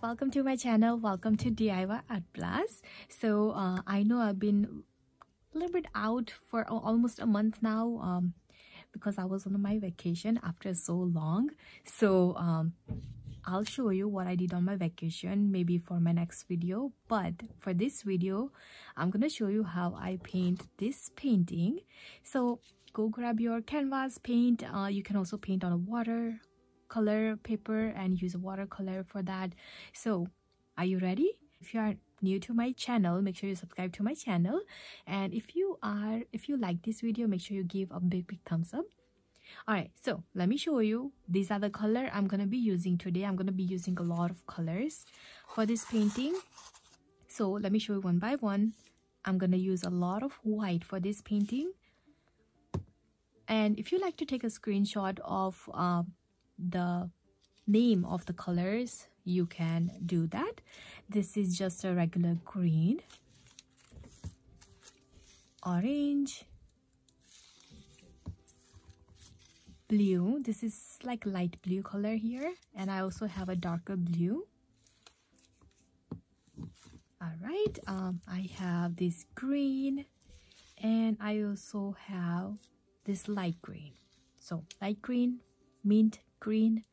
welcome to my channel. Welcome to diy art blast. So uh, i know i've been a little bit out for almost a month now um, because i was on my vacation after so long. So um, i'll show you what i did on my vacation maybe for my next video. But for this video i'm gonna show you how i paint this painting. So go grab your canvas paint. Uh, you can also paint on water color paper and use watercolor for that. So are you ready? If you are new to my channel make sure you subscribe to my channel. And if you are if you like this video make sure you give a big big thumbs up. All right so let me show you. These are the color i'm gonna be using today. I'm gonna be using a lot of colors for this painting. So let me show you one by one. I'm gonna use a lot of white for this painting. And if you like to take a screenshot of uh, the name of the colors you can do that. This is just a regular green orange blue. This is like light blue color here and i also have a darker blue. All right um i have this green and i also have this light green. So light green mint green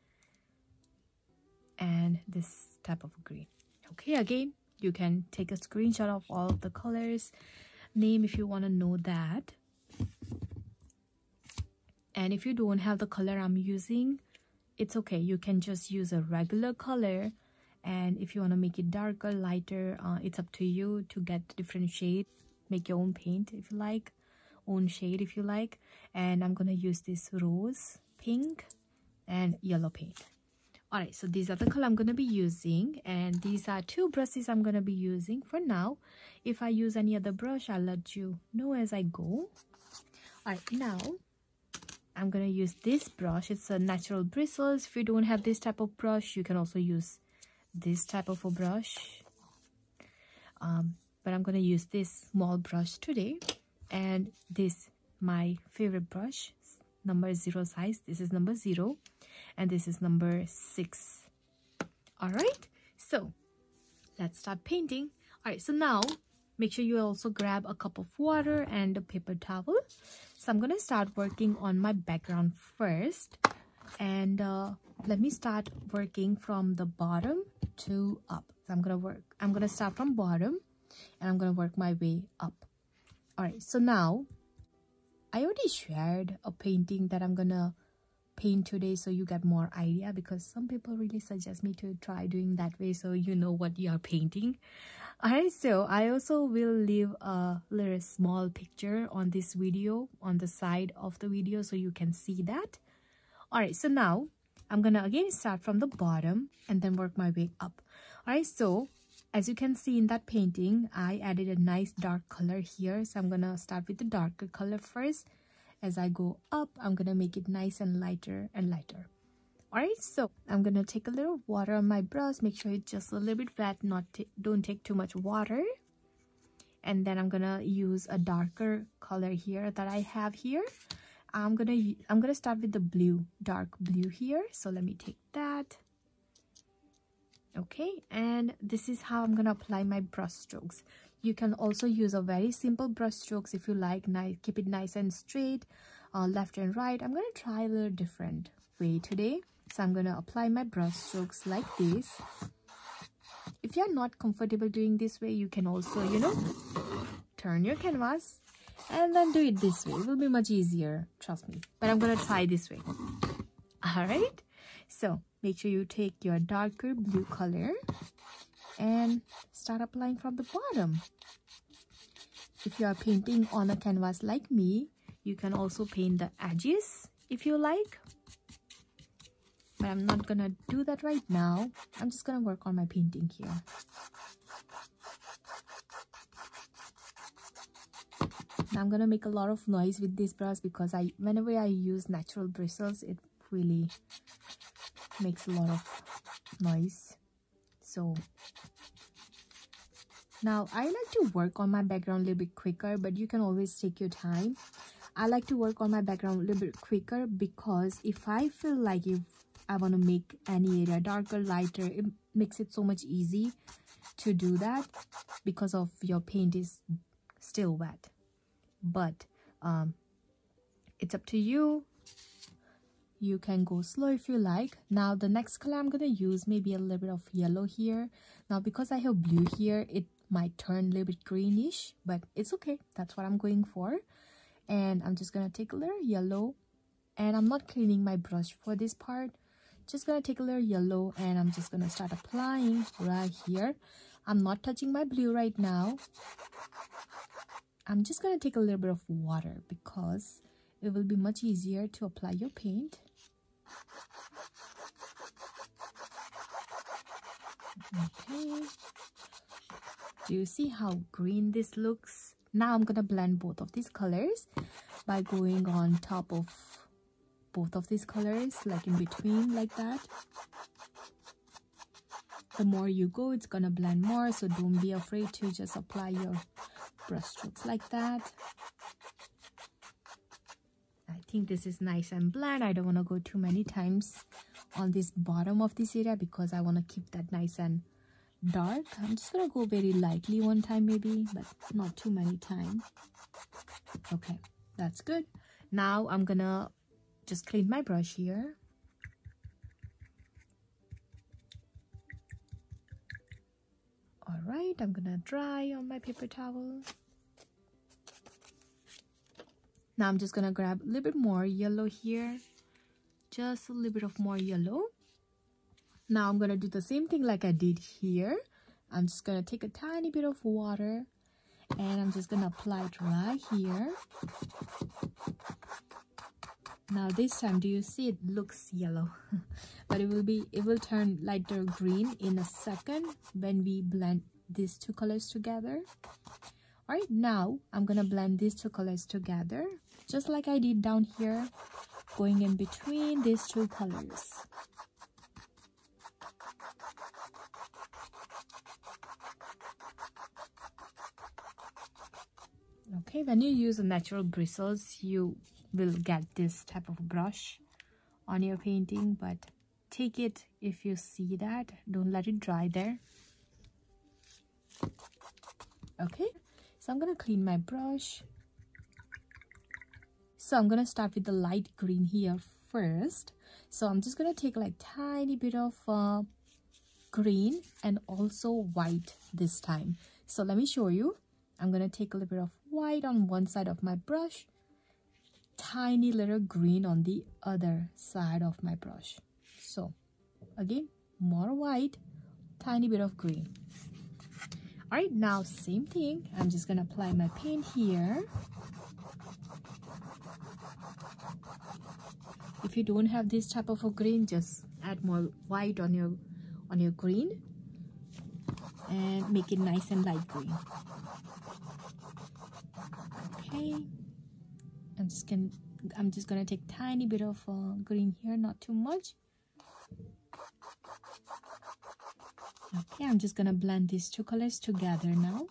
and this type of green. Okay again you can take a screenshot of all of the colors name if you want to know that. And if you don't have the color i'm using it's okay you can just use a regular color. And if you want to make it darker lighter uh, it's up to you to get different shade. Make your own paint if you like own shade if you like. And i'm gonna use this rose pink and yellow paint. All right so these are the color i'm going to be using and these are two brushes i'm going to be using for now. If i use any other brush i'll let you know as i go. All right now i'm going to use this brush. It's a natural bristles. If you don't have this type of brush you can also use this type of a brush. Um, but i'm going to use this small brush today. And this my favorite brush number zero size. This is number zero and this is number six. All right. So let's start painting. All right. So now make sure you also grab a cup of water and a paper towel. So i'm gonna start working on my background first. And uh, let me start working from the bottom to up. So i'm gonna work i'm gonna start from bottom and i'm gonna work my way up. All right. So now i already shared a painting that i'm gonna paint today so you get more idea because some people really suggest me to try doing that way so you know what you are painting. Alright so i also will leave a little small picture on this video on the side of the video so you can see that. Alright so now i'm gonna again start from the bottom and then work my way up. Alright so as you can see in that painting i added a nice dark color here so i'm gonna start with the darker color first as I go up I'm gonna make it nice and lighter and lighter. Alright so I'm gonna take a little water on my brush make sure it's just a little bit wet not don't take too much water. And then I'm gonna use a darker color here that I have here. I'm gonna I'm gonna start with the blue dark blue here. So let me take that. Okay and this is how I'm gonna apply my brush strokes you can also use a very simple brush strokes if you like nice keep it nice and straight uh, left and right. I'm going to try a little different way today. So i'm going to apply my brush strokes like this. If you're not comfortable doing this way you can also you know turn your canvas and then do it this way. It will be much easier trust me. But i'm gonna try this way. All right? So make sure you take your darker blue color and start applying from the bottom. If you are painting on a canvas like me you can also paint the edges if you like. But i'm not gonna do that right now. I'm just gonna work on my painting here. Now i'm gonna make a lot of noise with this brush because i whenever i use natural bristles it really makes a lot of noise so now I like to work on my background a little bit quicker but you can always take your time. I like to work on my background a little bit quicker because if I feel like if I want to make any area darker lighter it makes it so much easy to do that because of your paint is still wet. But um, it's up to you you can go slow if you like. Now the next color i'm gonna use maybe a little bit of yellow here. Now because i have blue here it might turn a little bit greenish but it's okay. That's what i'm going for. And i'm just gonna take a little yellow. And i'm not cleaning my brush for this part. Just gonna take a little yellow and i'm just gonna start applying right here. I'm not touching my blue right now. I'm just gonna take a little bit of water because it will be much easier to apply your paint okay do you see how green this looks? Now i'm gonna blend both of these colors by going on top of both of these colors like in between like that. The more you go it's gonna blend more so don't be afraid to just apply your brush strokes like that. I think this is nice and blend I don't want to go too many times on this bottom of this area because I want to keep that nice and dark. I'm just gonna go very lightly one time maybe but not too many times okay that's good. Now i'm gonna just clean my brush here. All right i'm gonna dry on my paper towel. Now i'm just gonna grab a little bit more yellow here just a little bit of more yellow now I'm to do the same thing like I did here. I'm just to take a tiny bit of water and I'm just to apply it right here. Now this time, do you see it looks yellow? but it will be, it will turn lighter green in a second when we blend these two colors together. Alright, now I'm to blend these two colors together. Just like I did down here, going in between these two colors. okay when you use natural bristles you will get this type of brush on your painting but take it if you see that. Don't let it dry there. Okay so i'm gonna clean my brush so i'm gonna start with the light green here first so i'm just gonna take like tiny bit of uh, green and also white this time so let me show you I'm going to take a little bit of white on one side of my brush, tiny little green on the other side of my brush. So again, more white, tiny bit of green. All right, now same thing. I'm just going to apply my paint here. If you don't have this type of a green, just add more white on your on your green and make it nice and light green. Okay. I'm just gonna i'm just gonna take tiny bit of uh, green here not too much. Okay i'm just gonna blend these two colors together now.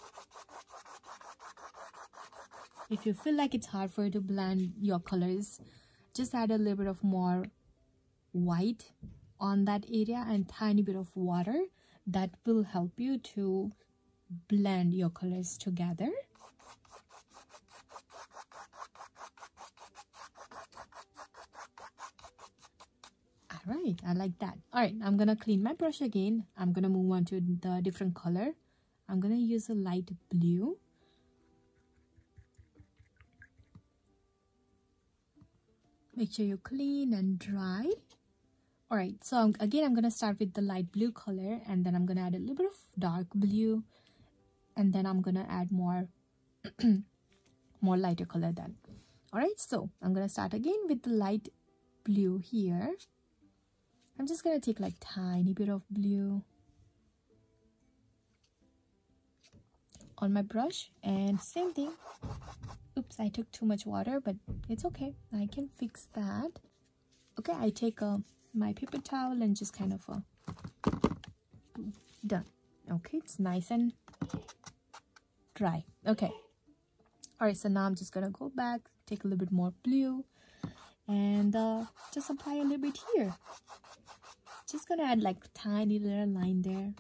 If you feel like it's hard for you to blend your colors just add a little bit of more white on that area and tiny bit of water that will help you to blend your colors together. All right i like that. All right i'm gonna clean my brush again. I'm gonna move on to the different color. I'm gonna use a light blue make sure you clean and dry. All right so again i'm gonna start with the light blue color and then i'm gonna add a little bit of dark blue and then i'm gonna add more more lighter color then. All right so i'm gonna start again with the light blue here. I'm just gonna take like tiny bit of blue on my brush and same thing. Oops I took too much water but it's okay. I can fix that. Okay I take uh, my paper towel and just kind of uh, done. Okay it's nice and dry. Okay. All right so now I'm just gonna go back take a little bit more blue and uh, just apply a little bit here. Just gonna add like tiny little line there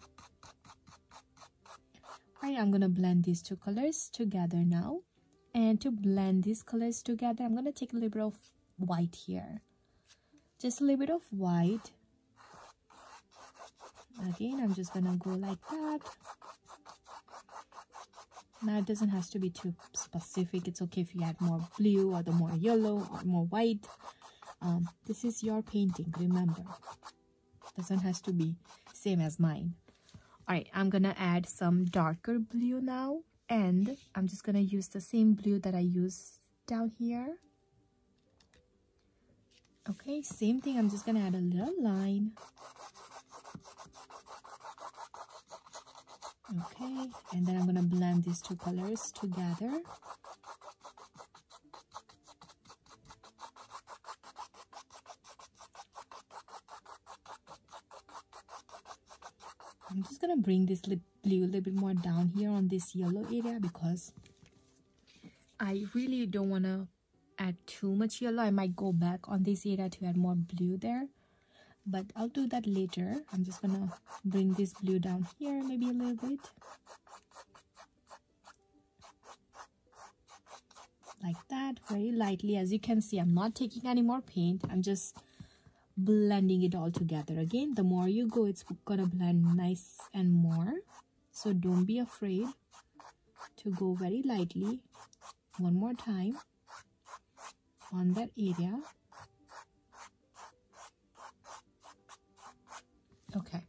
right i'm gonna blend these two colors together now. And to blend these colors together i'm gonna take a little bit of white here. Just a little bit of white. Again i'm just gonna go like that. Now it doesn't have to be too specific. It's okay if you add more blue or the more yellow or more white. Um, this is your painting remember. Doesn't have to be same as mine all right i'm gonna add some darker blue now and i'm just gonna use the same blue that i used down here. Okay same thing i'm just gonna add a little line. Okay and then i'm gonna blend these two colors together I'm just gonna bring this blue a little bit more down here on this yellow area because I really don't want to add too much yellow. I might go back on this area to add more blue there. But I'll do that later. I'm just gonna bring this blue down here maybe a little bit. Like that, very lightly. As you can see, I'm not taking any more paint. I'm just blending it all together. Again the more you go it's gonna blend nice and more. So don't be afraid to go very lightly one more time on that area. Okay.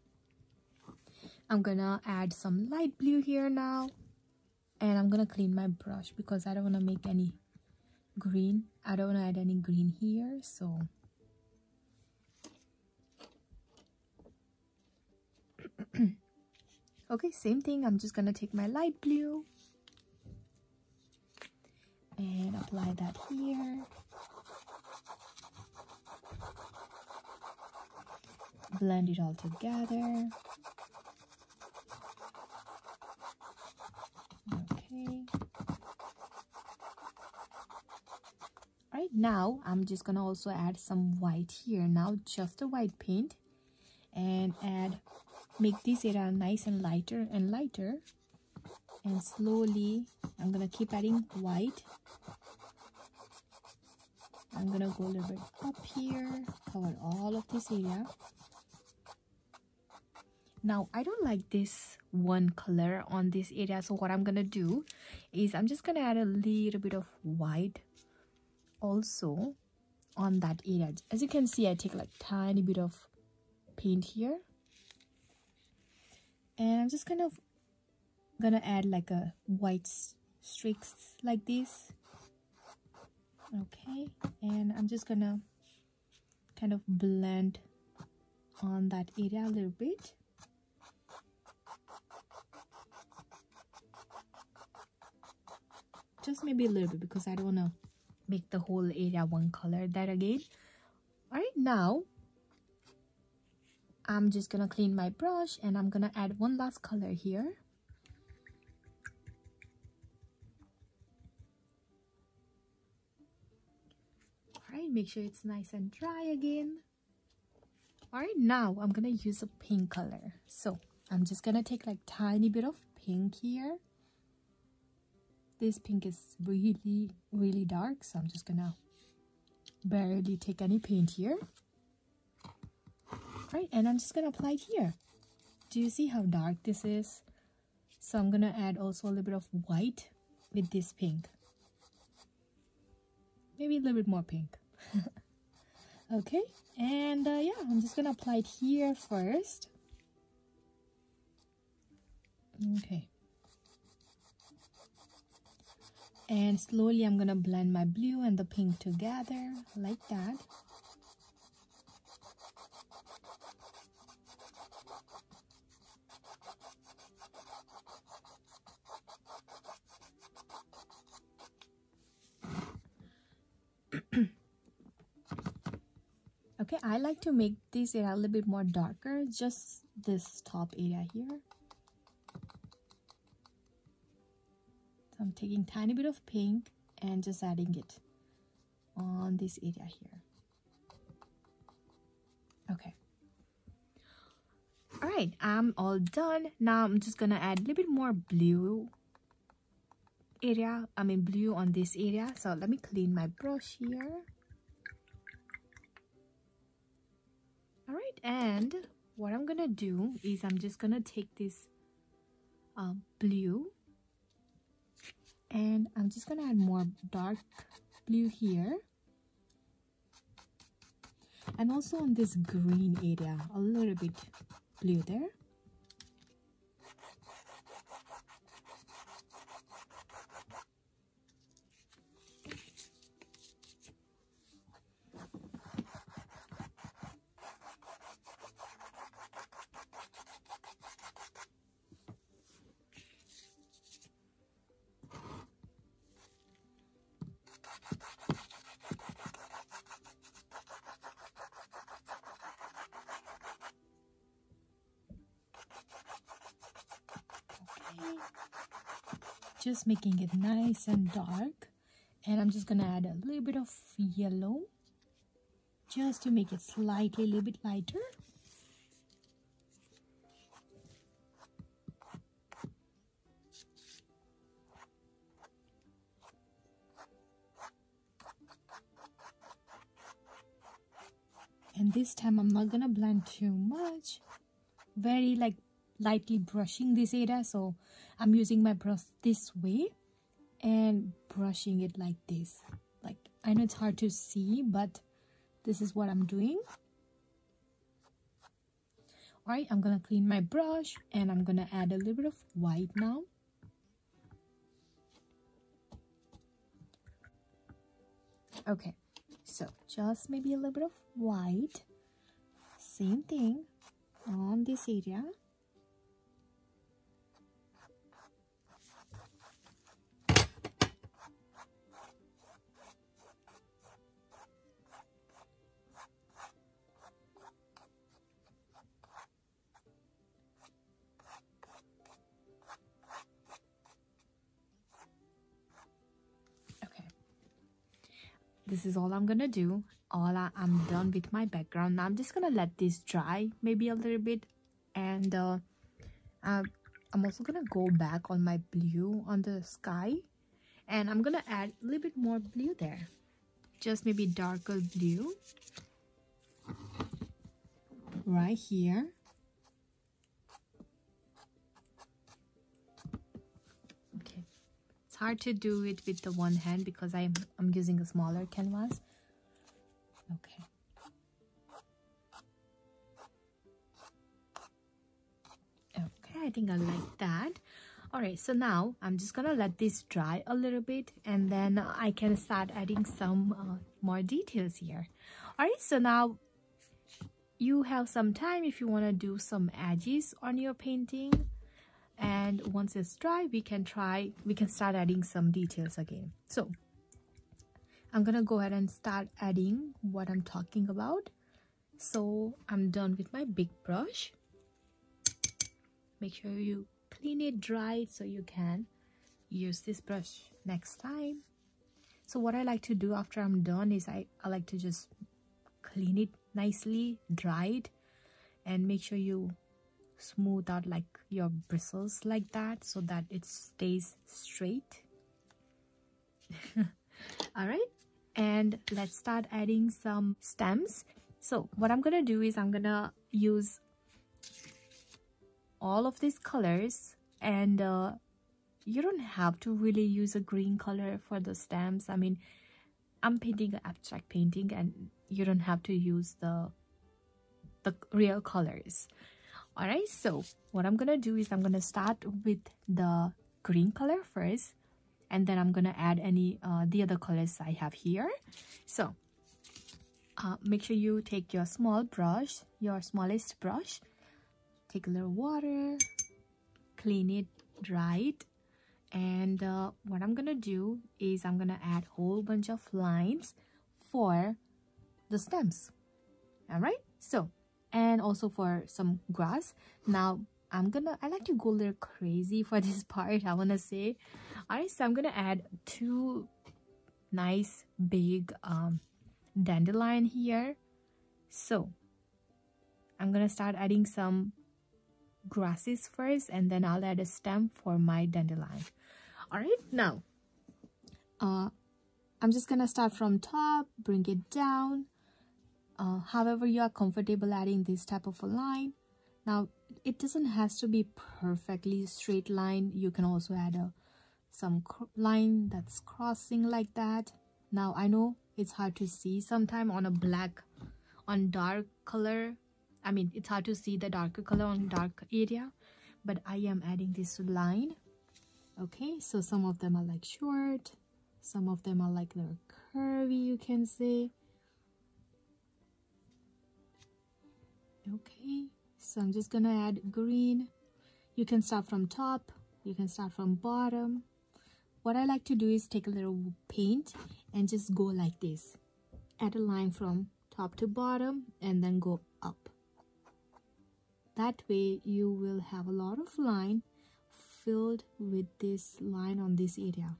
I'm gonna add some light blue here now and I'm gonna clean my brush because I don't want to make any green. I don't want to add any green here so okay same thing. I'm just gonna take my light blue and apply that here. Blend it all together. Okay. All right now i'm just gonna also add some white here. Now just a white paint and add make this area nice and lighter and lighter. And slowly I'm gonna keep adding white. I'm gonna go a little bit up here cover all of this area. Now I don't like this one color on this area so what I'm gonna do is I'm just gonna add a little bit of white also on that area. As you can see I take like tiny bit of paint here and I'm just kind of gonna add like a white streaks like this okay. And I'm just gonna kind of blend on that area a little bit. Just maybe a little bit because I don't want to make the whole area one color. That again. All right now I'm just gonna clean my brush and I'm gonna add one last color here Alright, make sure it's nice and dry again. Alright, now I'm gonna use a pink color. So I'm just gonna take like tiny bit of pink here. This pink is really, really dark, so I'm just gonna barely take any paint here right and I'm just gonna apply it here. Do you see how dark this is? So I'm gonna add also a little bit of white with this pink. Maybe a little bit more pink. Okay and uh, yeah I'm just gonna apply it here first. Okay. And slowly I'm gonna blend my blue and the pink together like that okay i like to make this area a little bit more darker just this top area here. So i'm taking tiny bit of pink and just adding it on this area here. Okay. All right i'm all done. Now i'm just gonna add a little bit more blue area i mean blue on this area. So let me clean my brush here all right and what i'm gonna do is i'm just gonna take this uh, blue and i'm just gonna add more dark blue here. And also on this green area a little bit blue there just making it nice and dark. And I'm just gonna add a little bit of yellow just to make it slightly a little bit lighter. And this time I'm not gonna blend too much. Very like lightly brushing this area so I'm using my brush this way and brushing it like this. Like I know it's hard to see but this is what I'm doing. Alright I'm gonna clean my brush and I'm gonna add a little bit of white now. Okay so just maybe a little bit of white. Same thing on this area this is all I'm gonna do. All I, am done with my background. Now I'm just gonna let this dry maybe a little bit. And uh, uh, I'm also gonna go back on my blue on the sky. And I'm gonna add a little bit more blue there. Just maybe darker blue. Right here hard to do it with the one hand because I'm, I'm using a smaller canvas. Okay. Okay I think I like that. All right so now I'm just gonna let this dry a little bit and then I can start adding some uh, more details here. All right so now you have some time if you want to do some edges on your painting and once it's dry we can try we can start adding some details again. So i'm gonna go ahead and start adding what i'm talking about. So i'm done with my big brush. Make sure you clean it dry so you can use this brush next time. So what i like to do after i'm done is i, I like to just clean it nicely dry it and make sure you smooth out like your bristles like that so that it stays straight. All right. And let's start adding some stems. So what i'm gonna do is i'm gonna use all of these colors and uh, you don't have to really use a green color for the stems. I mean i'm painting an abstract painting and you don't have to use the the real colors all right so what i'm gonna do is i'm gonna start with the green color first and then i'm gonna add any uh, the other colors i have here. So uh, make sure you take your small brush your smallest brush take a little water clean it dry it and uh, what i'm gonna do is i'm gonna add a whole bunch of lines for the stems. All right so and also for some grass now i'm gonna i like to go a little crazy for this part i want to say all right so i'm gonna add two nice big um dandelion here so i'm gonna start adding some grasses first and then I'll add a stem for my dandelion. Alright, now uh, I'm just gonna start from top, bring it down. Uh, however you are comfortable adding this type of a line. Now it doesn't has to be perfectly straight line. You can also add a some line that's crossing like that. Now I know it's hard to see sometime on a black on dark color i mean it's hard to see the darker color on dark area but i am adding this line okay so some of them are like short some of them are like they're curvy you can see okay so i'm just gonna add green. You can start from top you can start from bottom. What I like to do is take a little paint and just go like this. Add a line from top to bottom and then go up. That way you will have a lot of line filled with this line on this area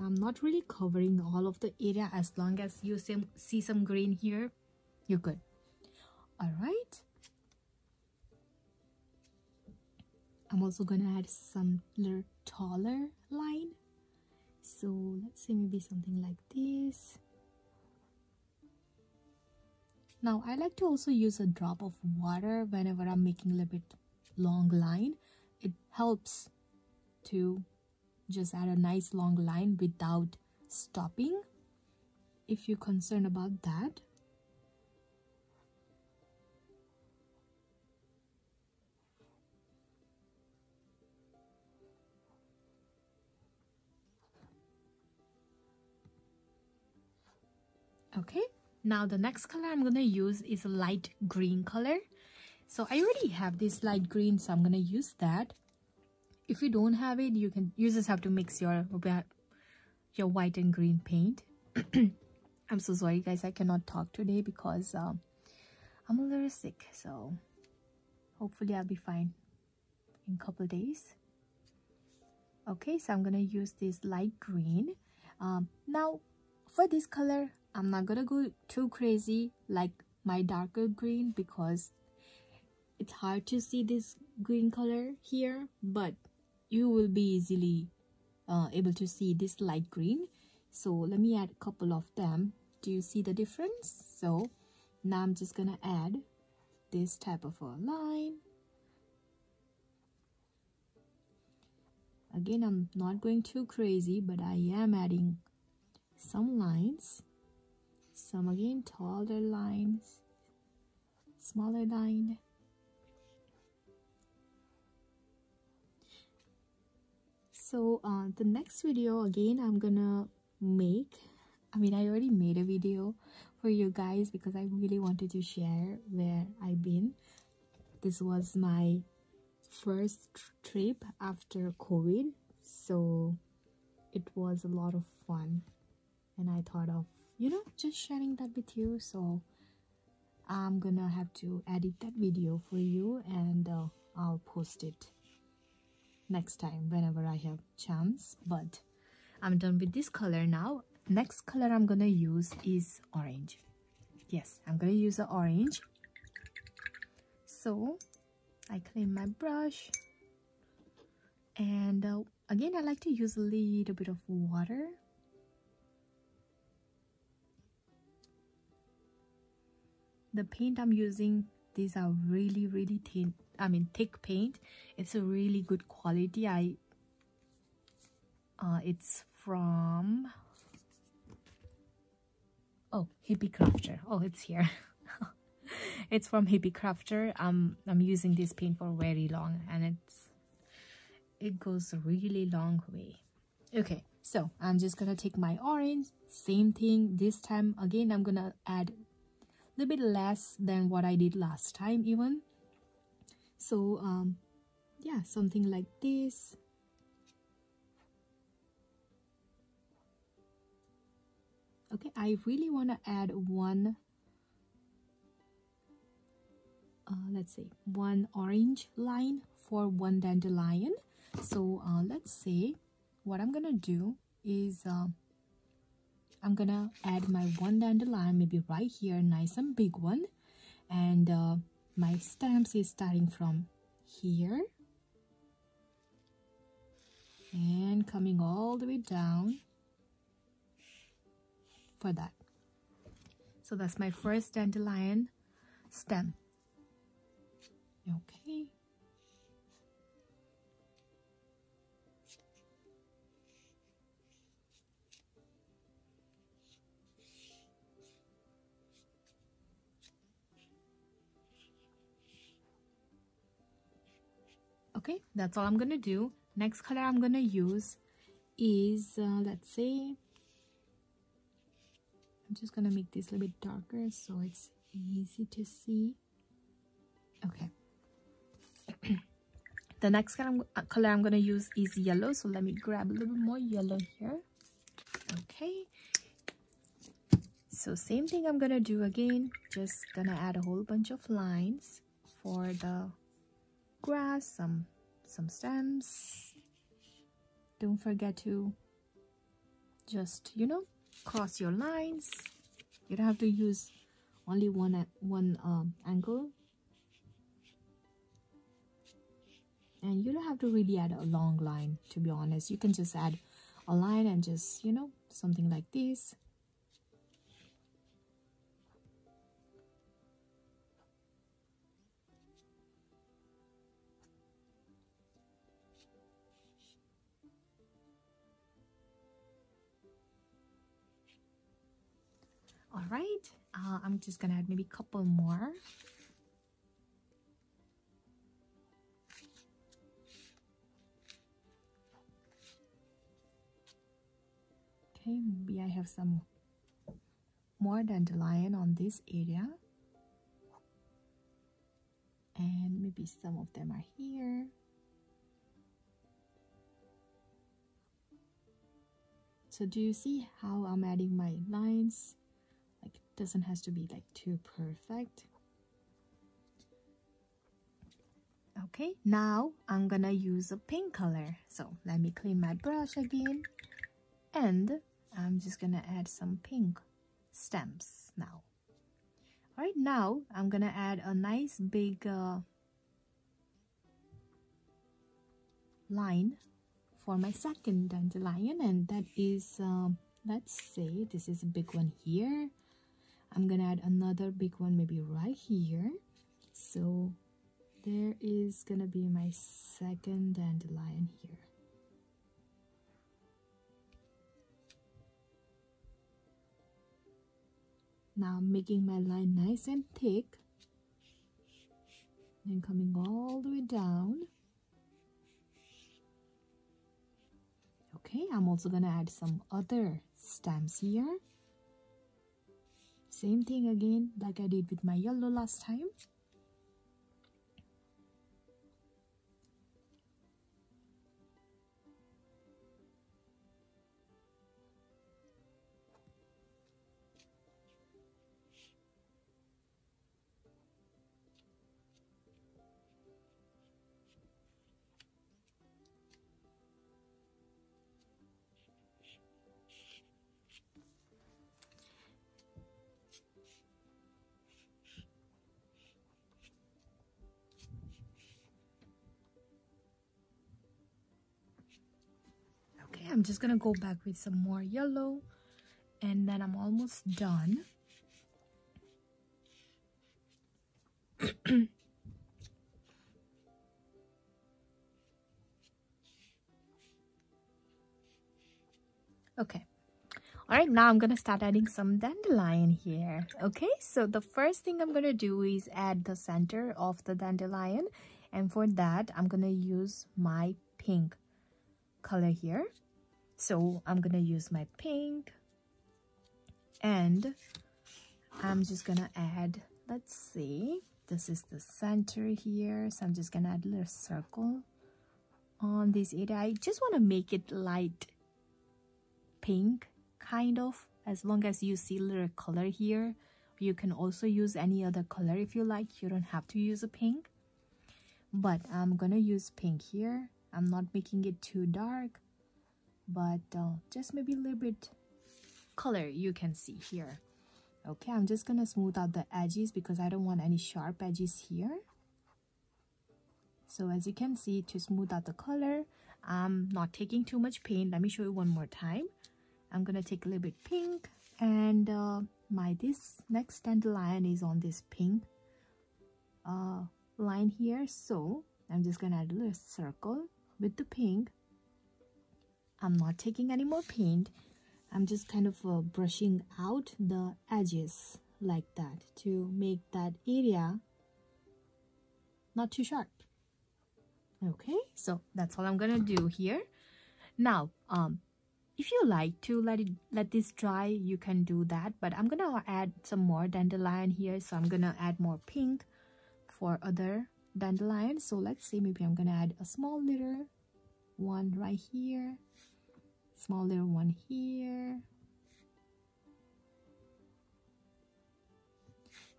I'm not really covering all of the area as long as you see some green here. You're good. All right. I'm also gonna add some little taller line. So let's say maybe something like this. Now I like to also use a drop of water whenever I'm making a little bit long line. It helps to just add a nice long line without stopping. If you're concerned about that. Okay now the next color i'm gonna use is a light green color. So i already have this light green so i'm gonna use that if you don't have it you can you just have to mix your your white and green paint. I'm so sorry guys. I cannot talk today because um, i'm a little sick. So hopefully i'll be fine in a couple days. Okay so i'm gonna use this light green. Um, now for this color I'm not gonna go too crazy like my darker green because it's hard to see this green color here but you will be easily uh, able to see this light green. So let me add a couple of them. Do you see the difference? So now I'm just gonna add this type of a line. Again I'm not going too crazy but I am adding some lines. Some again taller lines smaller line so uh, the next video again I'm gonna make I mean I already made a video for you guys because I really wanted to share where I've been. This was my first trip after COVID so it was a lot of fun. And I thought of you know just sharing that with you. So i'm gonna have to edit that video for you and uh, i'll post it next time whenever i have chance but i'm done with this color now. Next color i'm gonna use is orange. Yes i'm gonna use the orange. So i clean my brush. And uh, again i like to use a little bit of water. The paint i'm using these are really really thin i mean thick paint it's a really good quality. I uh it's from oh hippie crafter. Oh it's here. It's from hippie crafter. Um i'm using this paint for very long and it's it goes a really long way. Okay so i'm just gonna take my orange same thing. This time again i'm gonna add a little bit less than what I did last time even so um yeah something like this. Okay I really want to add one uh, let's say one orange line for one dandelion. So uh, let's say what I'm gonna do is uh, I'm gonna add my one dandelion maybe right here nice and big one. And uh, my stems is starting from here. And coming all the way down for that. So that's my first dandelion stem. Okay okay that's all i'm gonna do. Next color i'm gonna use is uh, let's say i'm just gonna make this a little bit darker so it's easy to see. Okay. The next color I'm, uh, color I'm gonna use is yellow so let me grab a little bit more yellow here. Okay. So same thing I'm gonna do again just gonna add a whole bunch of lines for the grass some some stems. Don't forget to just you know cross your lines. You don't have to use only one one um, angle. And you don't have to really add a long line to be honest. You can just add a line and just you know something like this all right uh, i'm just gonna add maybe a couple more. Okay maybe i have some more dandelion on this area. And maybe some of them are here. So do you see how i'm adding my lines doesn't has to be like too perfect. Okay now i'm gonna use a pink color. So let me clean my brush again. And i'm just gonna add some pink stems now. All right now i'm gonna add a nice big uh, line for my second dandelion. And that is um, let's say this is a big one here I'm gonna add another big one maybe right here. So there is gonna be my second dandelion here. Now I'm making my line nice and thick and coming all the way down. Okay I'm also gonna add some other stems here same thing again like I did with my yellow last time I'm just gonna go back with some more yellow and then I'm almost done. Okay. All right now i'm gonna start adding some dandelion here okay? So the first thing i'm gonna do is add the center of the dandelion and for that i'm gonna use my pink color here so I'm gonna use my pink. And I'm just gonna add let's see this is the center here. So I'm just gonna add a little circle on this area. I just want to make it light pink kind of as long as you see little color here. You can also use any other color if you like. You don't have to use a pink. But I'm gonna use pink here. I'm not making it too dark but uh, just maybe a little bit color you can see here. Okay i'm just gonna smooth out the edges because i don't want any sharp edges here. So as you can see to smooth out the color i'm not taking too much paint. Let me show you one more time. I'm gonna take a little bit pink and uh, my this next dandelion is on this pink uh, line here. So i'm just gonna add a little circle with the pink i'm not taking any more paint. I'm just kind of uh, brushing out the edges like that to make that area not too sharp. Okay so that's all i'm gonna do here. Now um if you like to let it let this dry you can do that but i'm gonna add some more dandelion here. So i'm gonna add more pink for other dandelion. So let's see maybe i'm gonna add a small little one right here small little one here.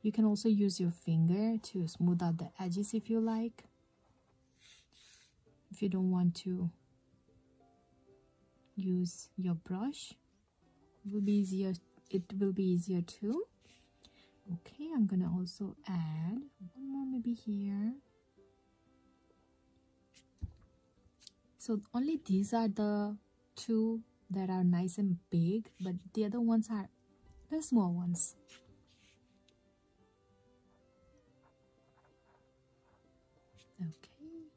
You can also use your finger to smooth out the edges if you like. If you don't want to use your brush it will be easier it will be easier too. Okay i'm gonna also add one more maybe here. So only these are the two that are nice and big but the other ones are the small ones. Okay.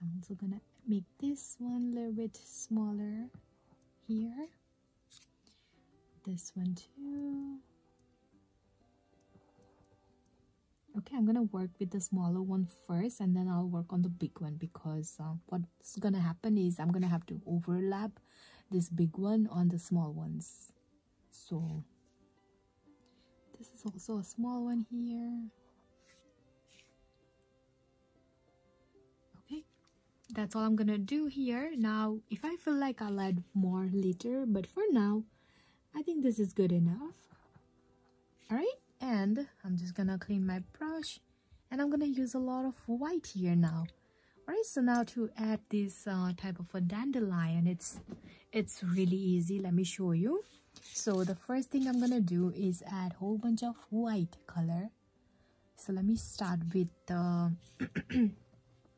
I'm also gonna make this one a little bit smaller here. This one too okay i'm gonna work with the smaller one first and then i'll work on the big one because uh, what's gonna happen is i'm gonna have to overlap this big one on the small ones. So this is also a small one here. Okay that's all i'm gonna do here. Now if i feel like i'll add more later but for now i think this is good enough. All right and I'm just gonna clean my brush and I'm gonna use a lot of white here now. Alright so now to add this uh, type of a dandelion it's it's really easy let me show you. So the first thing I'm gonna do is add a whole bunch of white color. So let me start with the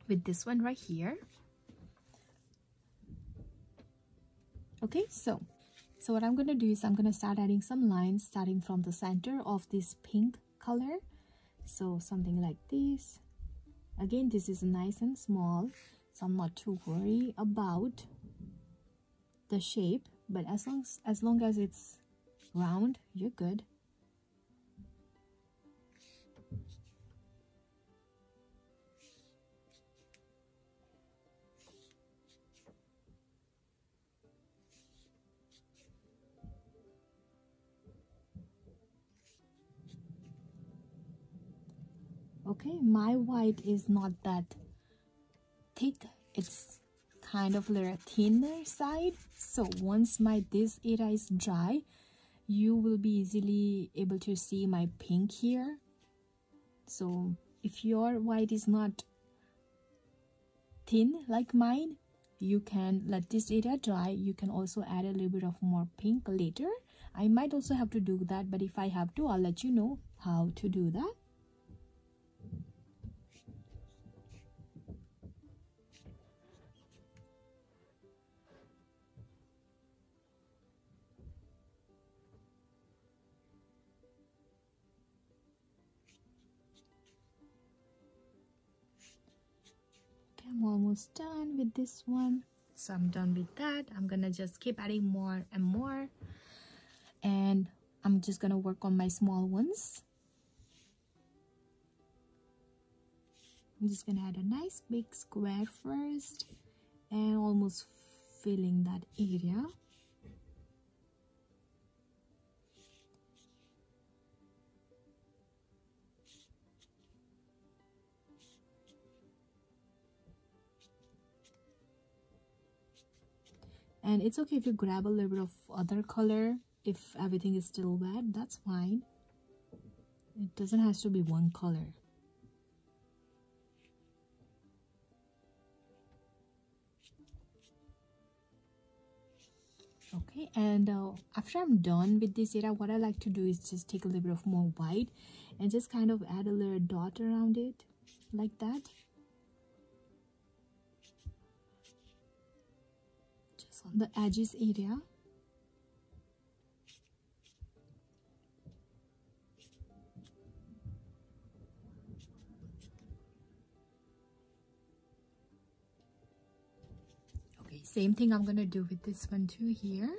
with this one right here. Okay so so what I'm going to do is I'm going to start adding some lines starting from the center of this pink color. So something like this. Again, this is nice and small. So I'm not too worried about the shape. But as long as, as long as it's round, you're good. Okay my white is not that thick. It's kind of a little thinner side. So once my this area is dry you will be easily able to see my pink here. So if your white is not thin like mine you can let this area dry. You can also add a little bit of more pink later. I might also have to do that but if i have to i'll let you know how to do that almost done with this one. So I'm done with that. I'm gonna just keep adding more and more. And I'm just gonna work on my small ones. I'm just gonna add a nice big square first and almost filling that area and it's okay if you grab a little bit of other color if everything is still wet that's fine. It doesn't have to be one color. Okay and uh, after i'm done with this area what i like to do is just take a little bit of more white and just kind of add a little dot around it like that on the edges area. Okay same thing I'm gonna do with this one too here.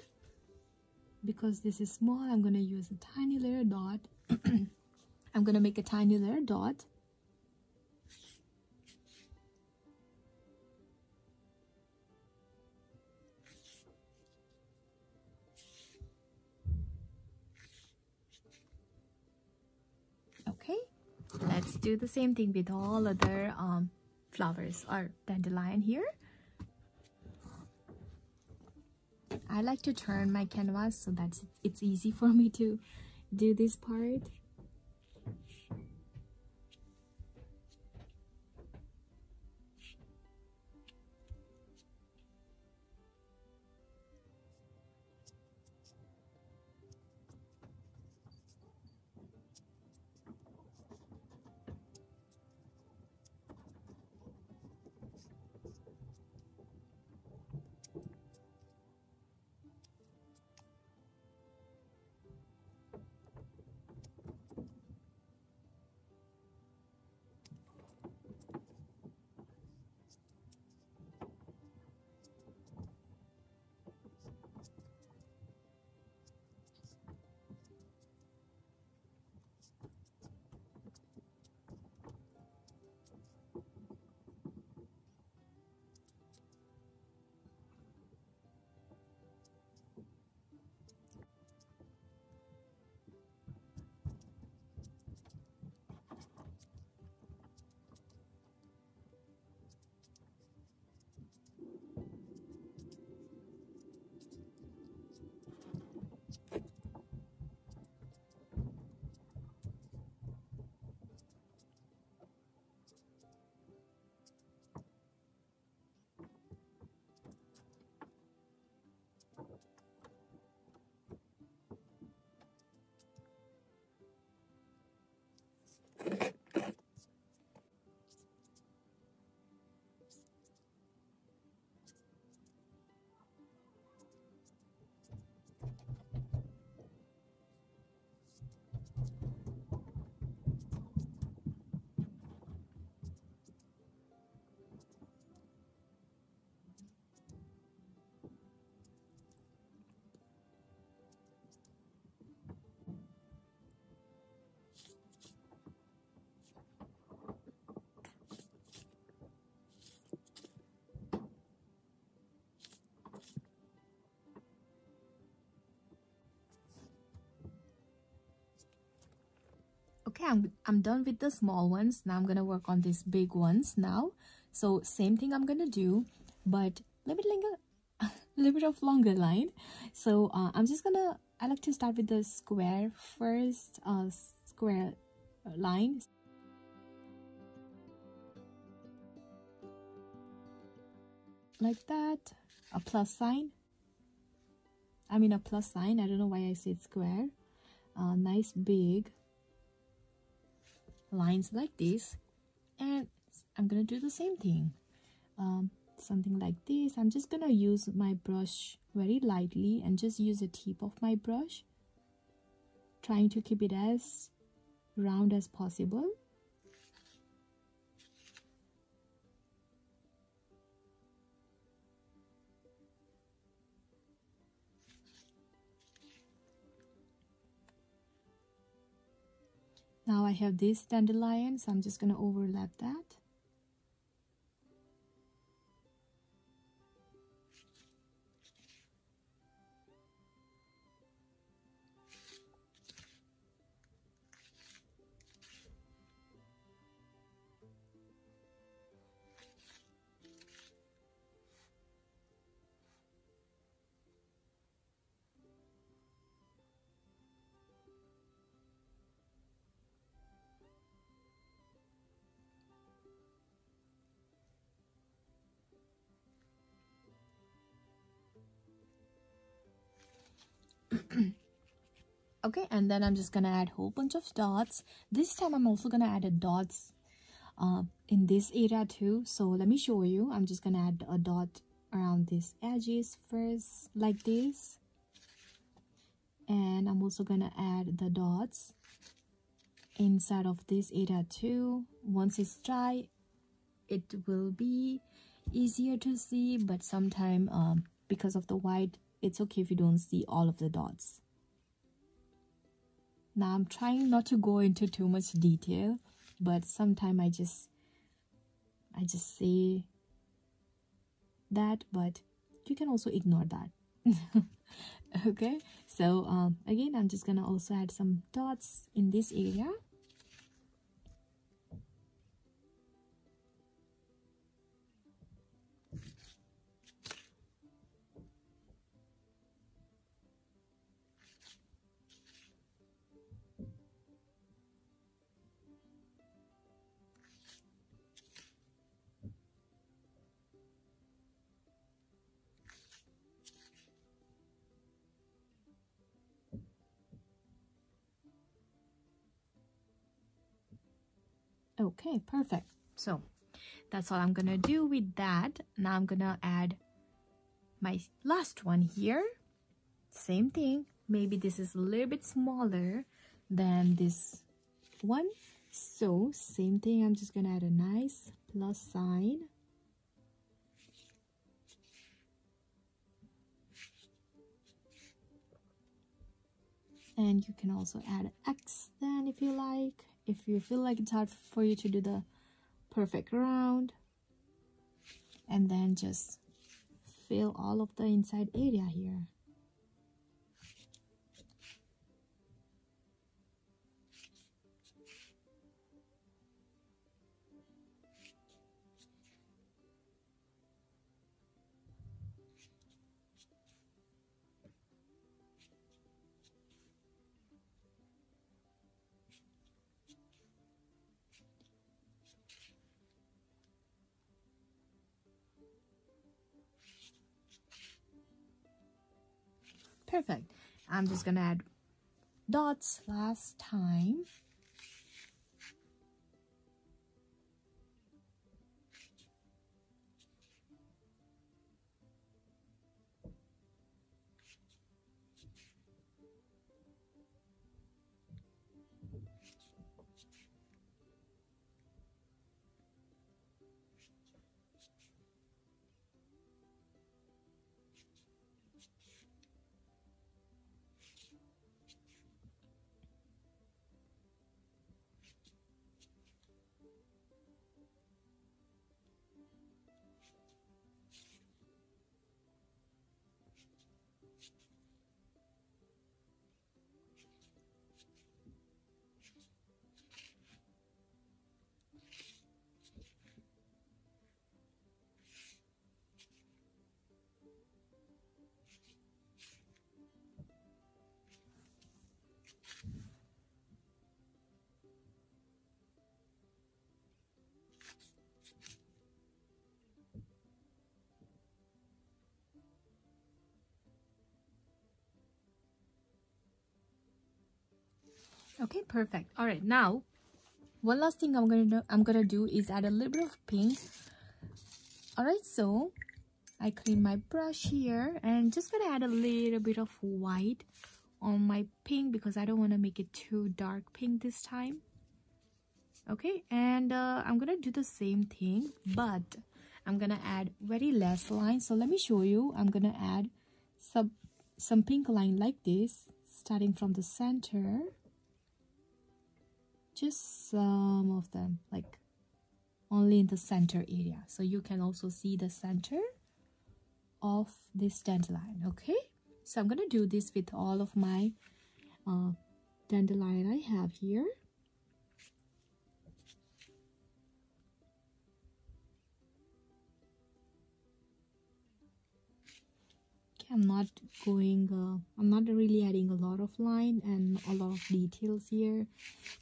Because this is small I'm gonna use a tiny little dot. I'm gonna make a tiny little dot let's do the same thing with all other um, flowers. Or dandelion here. I like to turn my canvas so that it's easy for me to do this part okay I'm, I'm done with the small ones. Now i'm gonna work on these big ones now. So same thing i'm gonna do but a little bit longer a little bit of longer line. So uh, i'm just gonna i like to start with the square first uh square line. Like that a plus sign. I mean a plus sign. I don't know why i said square. Uh, nice big lines like this and I'm gonna do the same thing. Um, something like this. I'm just gonna use my brush very lightly and just use the tip of my brush trying to keep it as round as possible Now I have this dandelion, so I'm just going to overlap that. Okay and then i'm just gonna add a whole bunch of dots. This time i'm also gonna add a dots uh, in this area too. So let me show you. I'm just gonna add a dot around these edges first like this. And i'm also gonna add the dots inside of this area too. Once it's dry it will be easier to see but sometime um, because of the white it's okay if you don't see all of the dots now i'm trying not to go into too much detail but sometimes i just i just say that but you can also ignore that. Okay? So um, again i'm just gonna also add some dots in this area okay perfect. So that's all i'm gonna do with that. Now i'm gonna add my last one here. Same thing. Maybe this is a little bit smaller than this one. So same thing. I'm just gonna add a nice plus sign. And you can also add X then if you like if you feel like it's hard for you to do the perfect round and then just fill all of the inside area here i'm just gonna add dots last time okay perfect. All right now one last thing i'm gonna do i'm gonna do is add a little bit of pink. All right so i clean my brush here and just gonna add a little bit of white on my pink because i don't want to make it too dark pink this time. Okay and uh, i'm gonna do the same thing but i'm gonna add very less line. So let me show you. I'm gonna add some some pink line like this starting from the center just some of them like only in the center area. So you can also see the center of this dandelion okay? So i'm gonna do this with all of my uh, dandelion i have here I'm not going uh, I'm not really adding a lot of line and a lot of details here.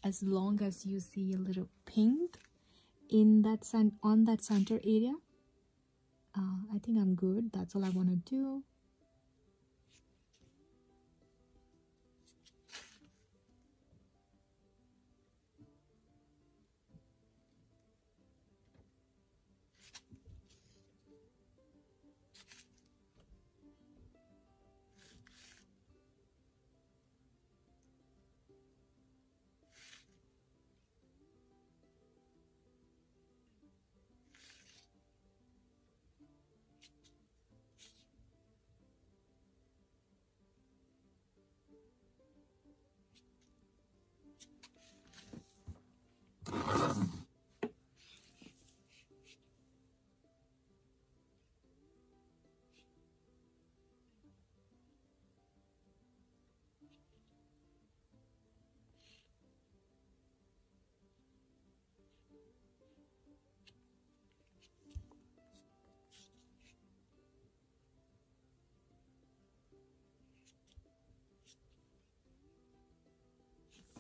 As long as you see a little pink in that cent on that center area uh, I think I'm good. That's all I want to do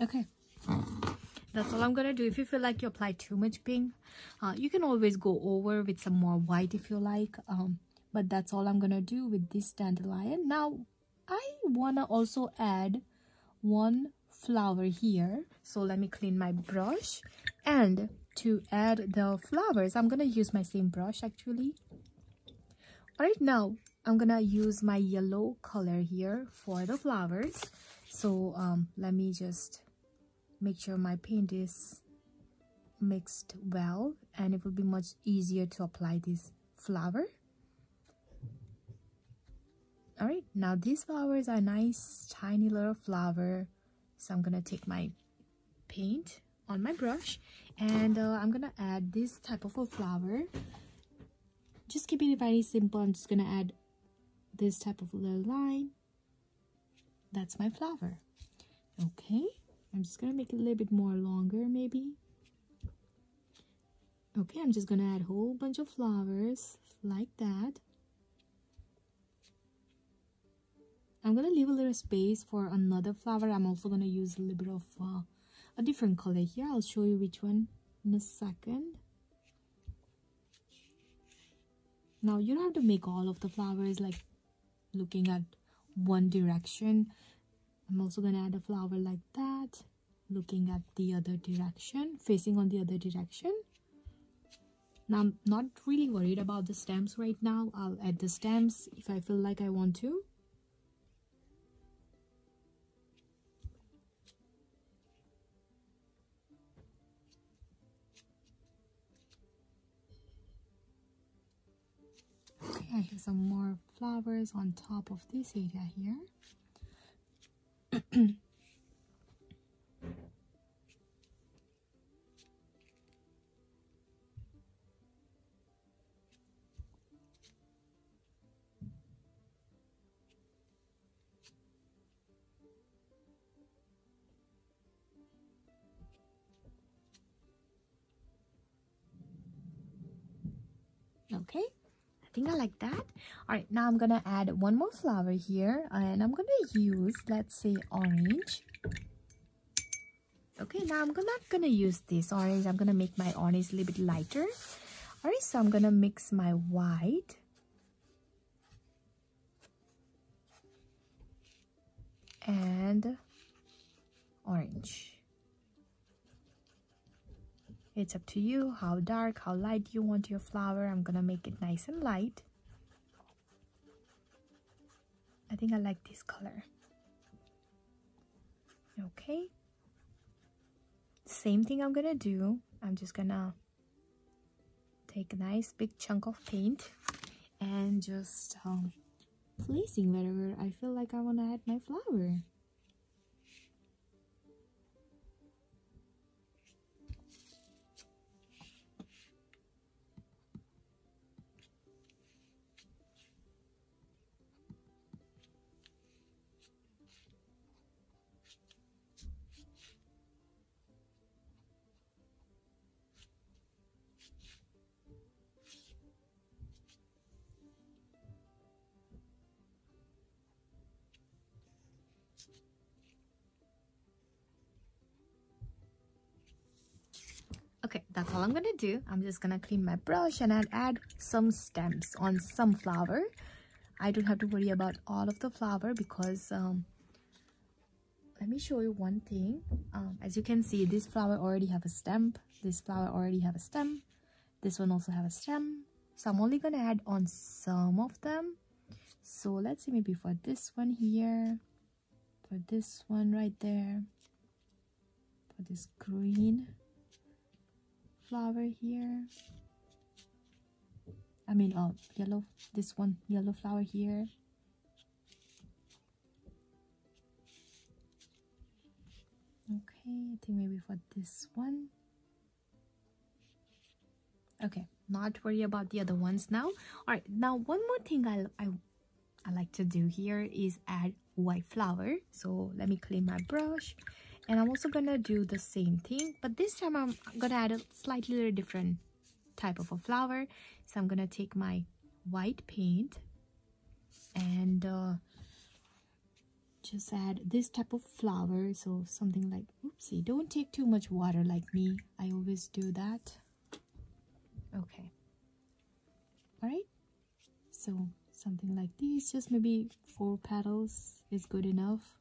okay. That's all i'm gonna do. If you feel like you apply too much pink uh, you can always go over with some more white if you like um, but that's all i'm gonna do with this dandelion. Now i wanna also add one flower here. So let me clean my brush and to add the flowers i'm gonna use my same brush actually. All right now i'm gonna use my yellow color here for the flowers. So um, let me just make sure my paint is mixed well and it will be much easier to apply this flower. All right now these flowers are nice tiny little flower. So i'm gonna take my paint on my brush and uh, i'm gonna add this type of a flower. Just keeping it very simple i'm just gonna add this type of little line. That's my flower. Okay i'm just gonna make it a little bit more longer maybe. Okay i'm just gonna add a whole bunch of flowers like that. I'm gonna leave a little space for another flower. I'm also gonna use a little bit of uh, a different color here. I'll show you which one in a second. Now you don't have to make all of the flowers like looking at one direction I'm also gonna add a flower like that looking at the other direction facing on the other direction. Now I'm not really worried about the stems right now. I'll add the stems if I feel like I want to. I have some more flowers on top of this area here okay think I like that. All right, now I'm gonna add one more flower here and I'm gonna use, let's say orange. Okay, now I'm not gonna use this orange. I'm gonna make my orange a little bit lighter. All right, so I'm gonna mix my white. And orange. It's up to you how dark, how light you want your flower. I'm gonna make it nice and light. I think I like this color. Okay. Same thing I'm gonna do. I'm just gonna take a nice big chunk of paint and just um, placing wherever I feel like I want to add my flower. All i'm gonna do. I'm just gonna clean my brush and I'll add some stems on some flower. I don't have to worry about all of the flower because um, let me show you one thing. Um, as you can see this flower already have a stem this flower already have a stem. This one also have a stem. So i'm only gonna add on some of them. So let's see maybe for this one here for this one right there for this green flower here. I mean oh yellow this one yellow flower here. Okay I think maybe for this one. Okay not worry about the other ones now. All right now one more thing I, I I like to do here is add white flower. So let me clean my brush and I'm also gonna do the same thing but this time I'm gonna add a slightly different type of a flower. So I'm gonna take my white paint and uh, just add this type of flower. So something like oopsie don't take too much water like me. I always do that. Okay. All right so something like this just maybe four petals is good enough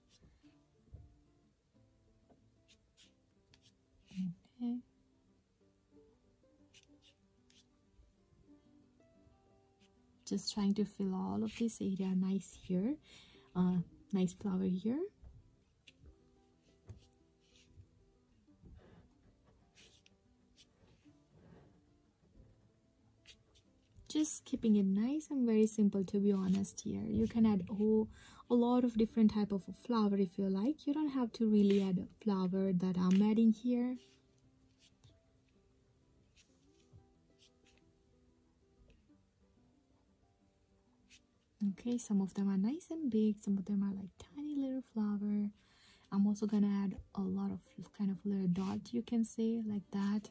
okay. Just trying to fill all of this. Area nice here. Uh, nice flower here. Just keeping it nice and very simple to be honest here. You can add whole, a lot of different type of flower if you like. You don't have to really add a flower that i'm adding here okay some of them are nice and big some of them are like tiny little flower. I'm also gonna add a lot of kind of little dots you can say like that.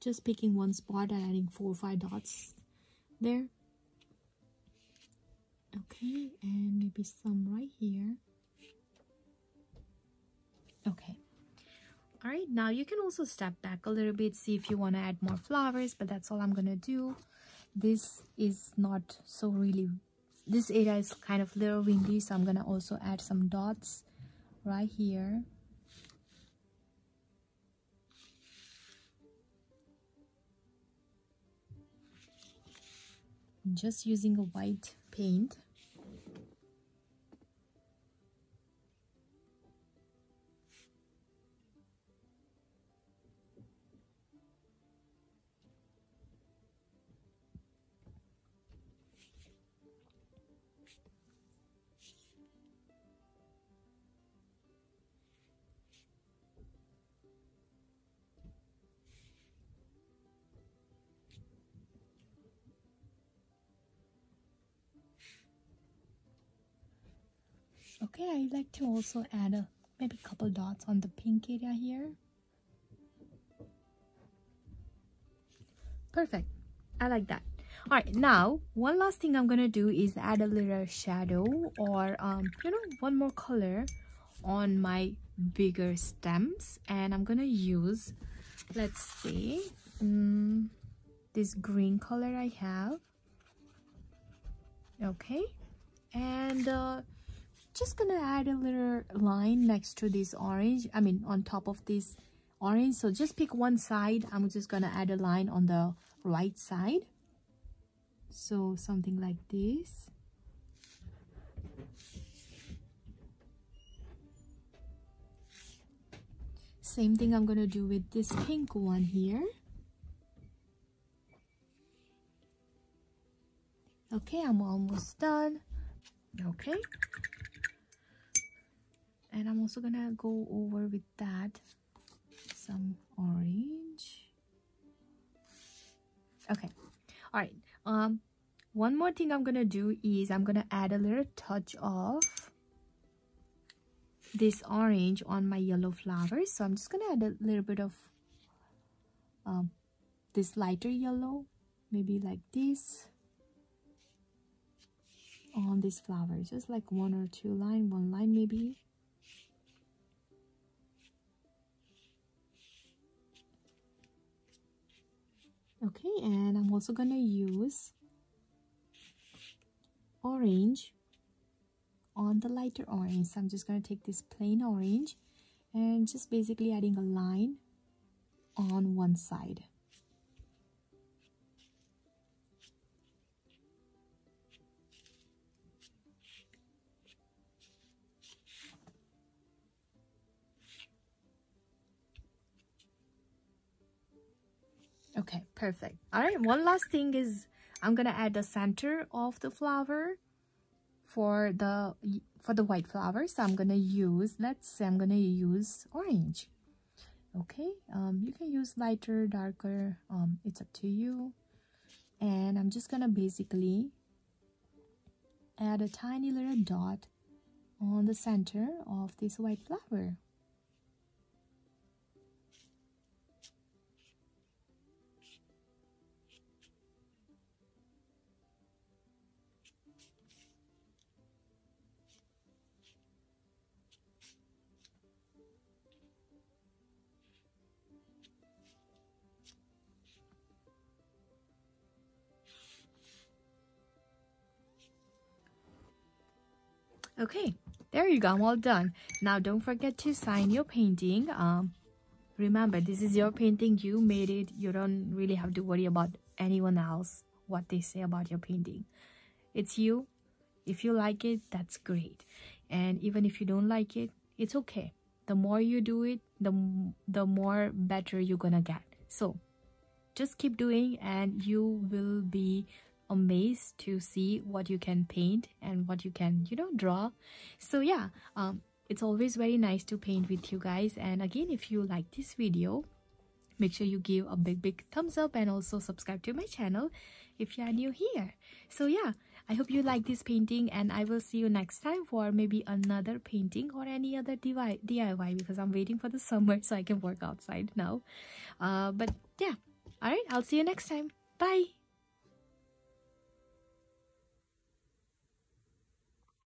Just picking one spot and adding four or five dots there. Okay and maybe some right here. Okay all right now you can also step back a little bit see if you want to add more flowers but that's all i'm gonna do. This is not so really this area is kind of little windy so i'm gonna also add some dots right here. Just using a white paint okay i like to also add a maybe a couple dots on the pink area here. Perfect. I like that. All right now one last thing i'm gonna do is add a little shadow or um you know one more color on my bigger stems. And i'm gonna use let's see um, this green color i have. Okay. And uh, just gonna add a little line next to this orange i mean on top of this orange. So just pick one side. I'm just gonna add a line on the right side. So something like this. Same thing i'm gonna do with this pink one here. Okay i'm almost done. Okay and I'm also gonna go over with that some orange. Okay. All right um one more thing I'm gonna do is I'm gonna add a little touch of this orange on my yellow flowers. So I'm just gonna add a little bit of um, this lighter yellow maybe like this on this flower. Just like one or two line one line maybe okay and I'm also gonna use orange on the lighter orange. So I'm just gonna take this plain orange and just basically adding a line on one side okay perfect. All right one last thing is i'm gonna add the center of the flower for the for the white flower. So i'm gonna use let's say i'm gonna use orange. Okay um you can use lighter darker um it's up to you. And i'm just gonna basically add a tiny little dot on the center of this white flower okay there you go i'm all done. Now don't forget to sign your painting um remember this is your painting you made it you don't really have to worry about anyone else what they say about your painting. It's you if you like it that's great. And even if you don't like it it's okay. The more you do it the the more better you're gonna get. So just keep doing and you will be amazed to see what you can paint and what you can you know draw. So yeah um it's always very nice to paint with you guys. And again if you like this video make sure you give a big big thumbs up and also subscribe to my channel if you are new here. So yeah i hope you like this painting and i will see you next time for maybe another painting or any other diy because i'm waiting for the summer so i can work outside now. Uh but yeah all right i'll see you next time. Bye